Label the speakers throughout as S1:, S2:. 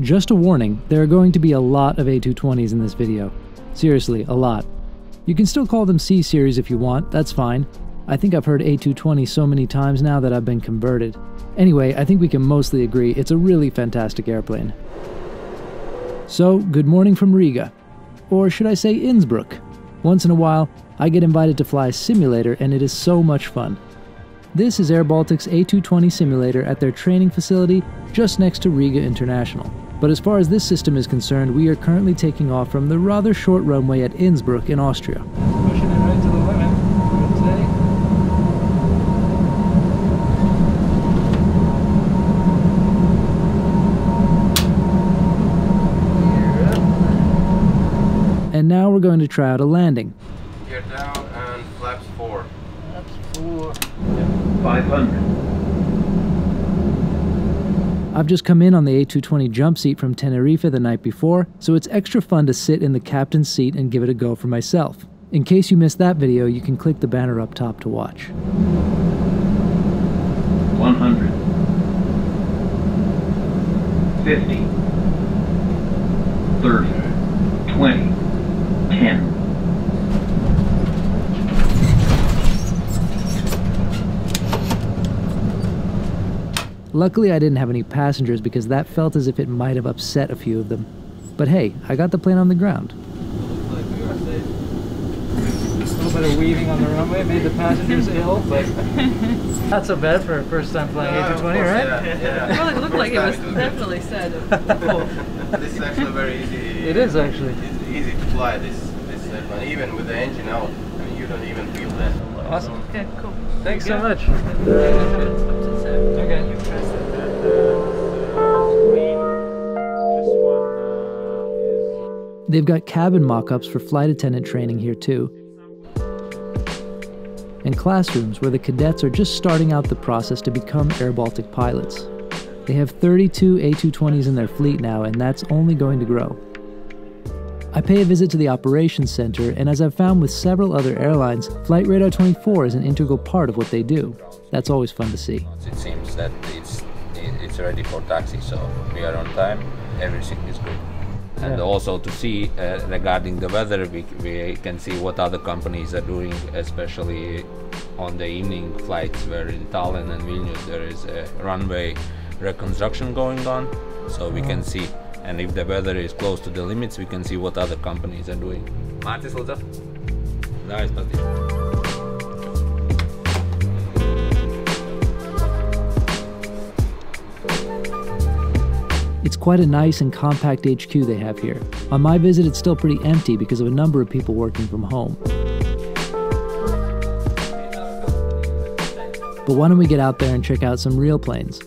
S1: Just a warning, there are going to be a lot of A220s in this video. Seriously, a lot. You can still call them C series if you want, that's fine. I think I've heard A220 so many times now that I've been converted. Anyway, I think we can mostly agree it's a really fantastic airplane. So, good morning from Riga. Or should I say Innsbruck? Once in a while, I get invited to fly a simulator and it is so much fun. This is Air Baltic's A220 simulator at their training facility just next to Riga International. But as far as this system is concerned, we are currently taking off from the rather short runway at Innsbruck in Austria.
S2: Pushing it right to the limit.
S1: And now we're going to try out a landing.
S3: Gear down and flaps four.
S2: Flaps Four.
S4: 500.
S1: I've just come in on the A220 jump seat from Tenerife the night before, so it's extra fun to sit in the captain's seat and give it a go for myself. In case you missed that video, you can click the banner up top to watch.
S4: 100. 50. 30. 20. 10.
S1: Luckily, I didn't have any passengers because that felt as if it might have upset a few of them. But hey, I got the plane on the ground.
S2: Looks like we are safe. A little bit of weaving on the runway made the passengers ill, but not so bad for a first time flying
S3: Yeah, of
S2: A220,
S3: course,
S2: right?
S3: Yeah, yeah.
S5: Well, it looked like it was
S3: First time
S5: definitely said.
S3: This is actually very easy.
S2: It is actually.
S3: It's easy to fly this this uh, airplane, even with the engine out. I mean, you don't even feel that.
S2: Awesome.
S5: Okay, cool.
S2: Thanks so much.
S1: They've got cabin mock ups for flight attendant training here, too. And classrooms where the cadets are just starting out the process to become Air Baltic pilots. They have 32 A220s in their fleet now, and that's only going to grow. I pay a visit to the operations center, and as I've found with several other airlines, Flight Radar 24 is an integral part of what they do. That's always fun to see.
S6: It seems that it's it's ready for taxi, so we are on time. Everything is good. And
S2: Yeah.
S6: also to see uh, regarding the weather, we, we can see what other companies are doing, especially on the evening flights, where in Tallinn and Vilnius there is a runway reconstruction going on, so we can see. And if the weather is close to the limits, we can see what other companies are doing. Martis, lūdzu. Nice,
S1: It's quite a nice and compact HQ they have here. On my visit, it's still pretty empty because of a number of people working from home. But why don't we get out there and check out some real planes?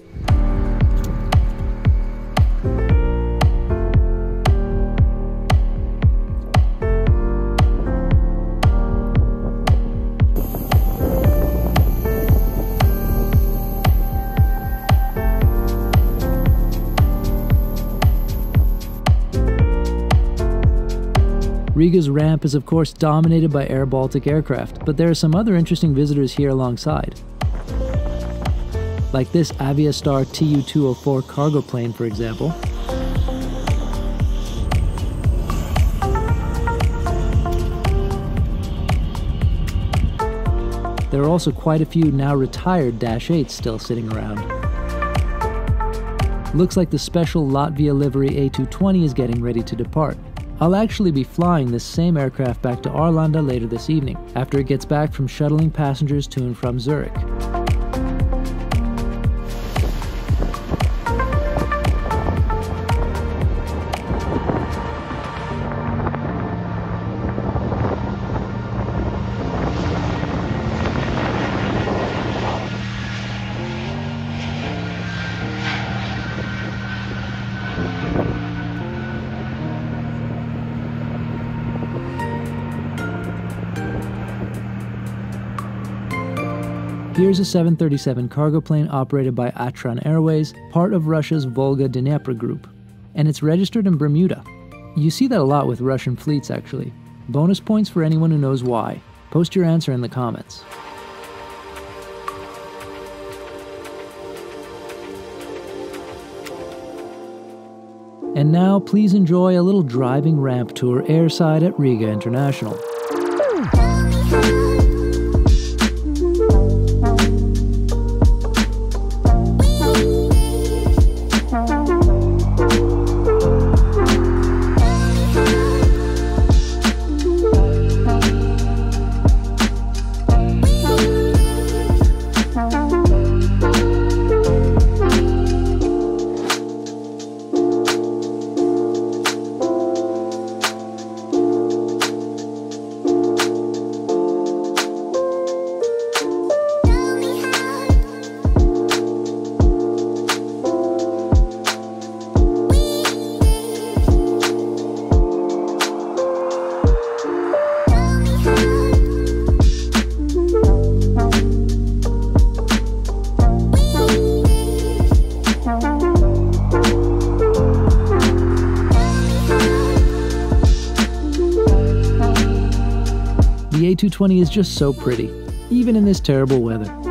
S1: Riga's ramp is of course dominated by Air Baltic aircraft, but there are some other interesting visitors here alongside. Like this Aviastar Tu-204 cargo plane, for example. There are also quite a few now retired Dash 8s still sitting around. Looks like the special Latvia livery A220 is getting ready to depart. I'll actually be flying this same aircraft back to Arlanda later this evening, after it gets back from shuttling passengers to and from Zurich. Here's a 737 cargo plane operated by Atran Airways, part of Russia's Volga Dnepr group, and it's registered in Bermuda. You see that a lot with Russian fleets, actually. Bonus points for anyone who knows why. Post your answer in the comments. And now, please enjoy a little driving ramp tour airside at Riga International. The A220 is just so pretty, even in this terrible weather.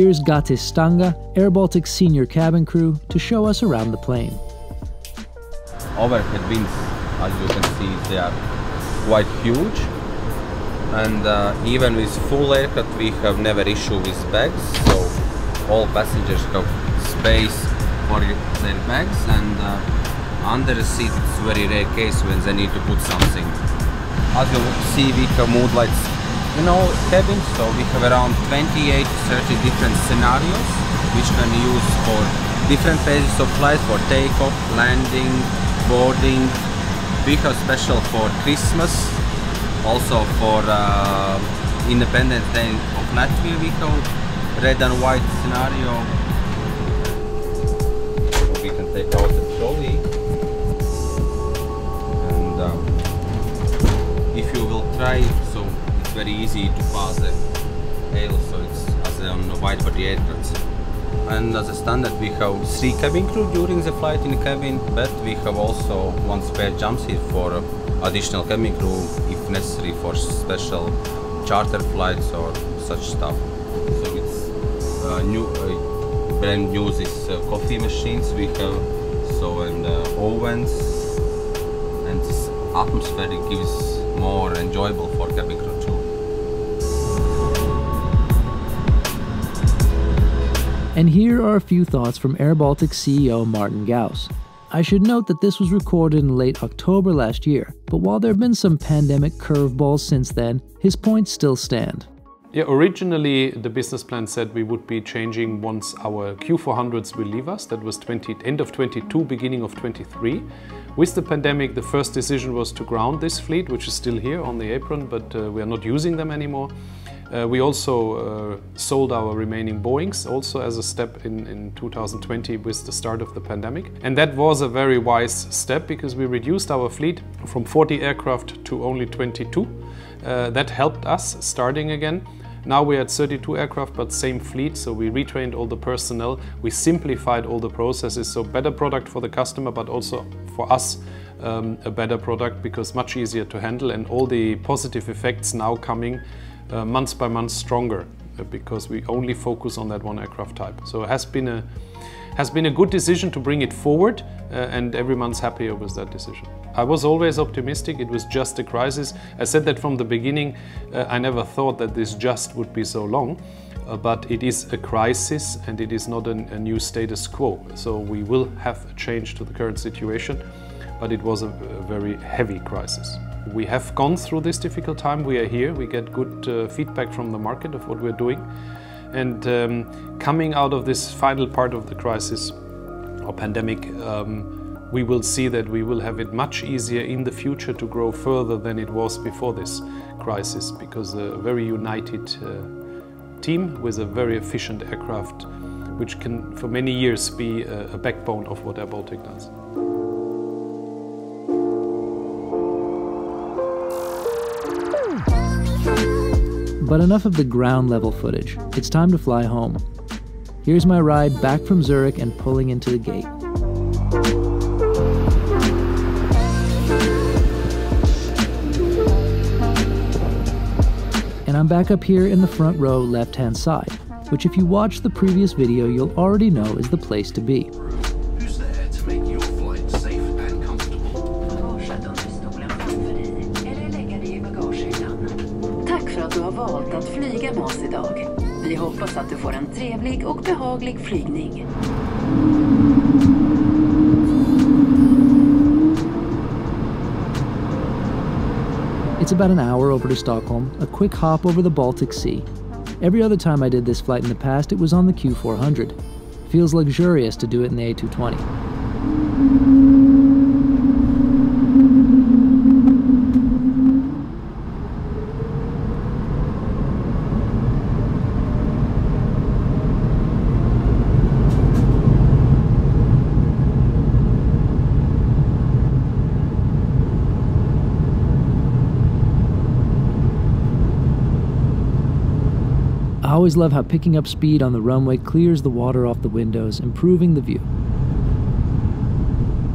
S1: Here's Gatis Stanga, AirBaltic senior cabin crew, to show us around the plane.
S6: Overhead bins, as you can see, they are quite huge. And uh, even with full aircraft, we have never issue with bags. So all passengers have space for their bags. And uh, under the seat, it's very rare case when they need to put something. As you see, we have mood lights in all cabins, so we have around 28 30 different scenarios which can use for different phases of flight, for takeoff, landing, boarding. We have special for Christmas, also for uh, Independence Day of Latvia we have red and white scenario. We can take out the trolley. And uh, if you will try, so very easy to pass the hail, so it's as on wide body aircraft. And as a standard, we have three cabin crew during the flight in the cabin, but we have also one spare jump seat for additional cabin crew if necessary for special charter flights or such stuff. So it's uh, new, uh, brand new these uh, coffee machines we have, so and uh, ovens, and this atmosphere gives more enjoyable for cabin crew
S1: And here are a few thoughts from AirBaltic CEO Martin Gauss. I should note that this was recorded in late October last year, but while there have been some pandemic curveballs since then, his points still stand.
S7: Yeah, originally the business plan said we would be changing once our Q400s will leave us. That was 20, end of 22, beginning of 23. With the pandemic, the first decision was to ground this fleet, which is still here on the apron, but uh, we are not using them anymore. Uh, we also uh, sold our remaining Boeings, also as a step in, in 2020 with the start of the pandemic. And that was a very wise step because we reduced our fleet from 40 aircraft to only 22. Uh, that helped us starting again. Now we're at 32 aircraft, but same fleet, so we retrained all the personnel, we simplified all the processes, so better product for the customer, but also for us, um, a better product because much easier to handle and all the positive effects now coming uh, months by month stronger uh, because we only focus on that one aircraft type. So it has been a has been a good decision to bring it forward uh, and everyone's happier with that decision. I was always optimistic, it was just a crisis. I said that from the beginning, uh, I never thought that this just would be so long, uh, but it is a crisis and it is not an, a new status quo. So we will have a change to the current situation, but it was a, a very heavy crisis. We have gone through this difficult time, we are here, we get good uh, feedback from the market of what we're doing. And um, coming out of this final part of the crisis or pandemic, um, we will see that we will have it much easier in the future to grow further than it was before this crisis because a very united uh, team with a very efficient aircraft which can for many years be a, a backbone of what Air Baltic does.
S1: But enough of the ground level footage. It's time to fly home. Here's my ride back from Zurich and pulling into the gate. And I'm back up here in the front row left hand side, which if you watched the previous video you'll already know is the place to be. About an hour over to Stockholm, a quick hop over the Baltic Sea. Every other time I did this flight in the past, it was on the Q400. Feels luxurious to do it in the A220. I always love how picking up speed on the runway clears the water off the windows, improving the view.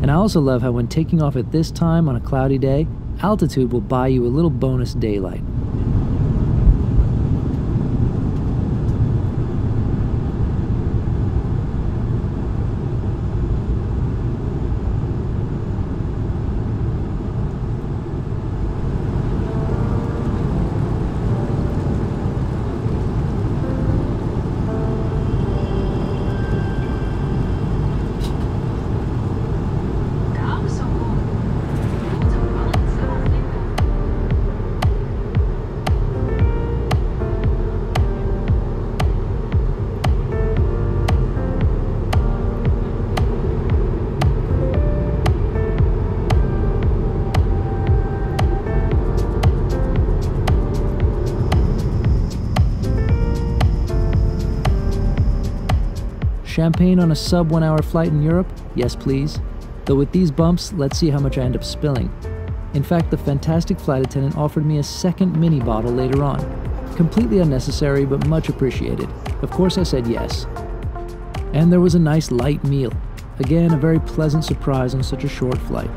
S1: And I also love how when taking off at this time on a cloudy day, altitude will buy you a little bonus daylight. Champagne on a sub one hour flight in Europe? Yes, please. Though with these bumps, let's see how much I end up spilling. In fact, the fantastic flight attendant offered me a second mini bottle later on. Completely unnecessary, but much appreciated. Of course, I said yes. And there was a nice light meal. Again, a very pleasant surprise on such a short flight.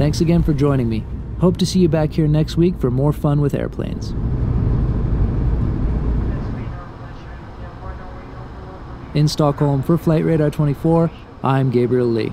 S1: Thanks again for joining me. Hope to see you back here next week for more fun with airplanes. In Stockholm for Flight Radar 24, I'm Gabriel
S8: Leigh.